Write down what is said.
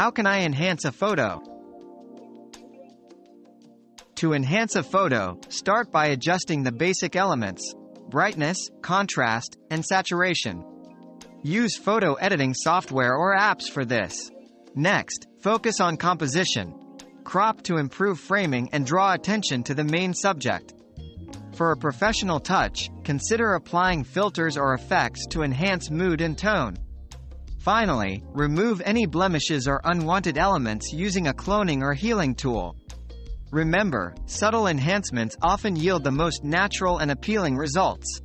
How can I enhance a photo? To enhance a photo, start by adjusting the basic elements, brightness, contrast, and saturation. Use photo editing software or apps for this. Next, focus on composition. Crop to improve framing and draw attention to the main subject. For a professional touch, consider applying filters or effects to enhance mood and tone. Finally, remove any blemishes or unwanted elements using a cloning or healing tool. Remember, subtle enhancements often yield the most natural and appealing results.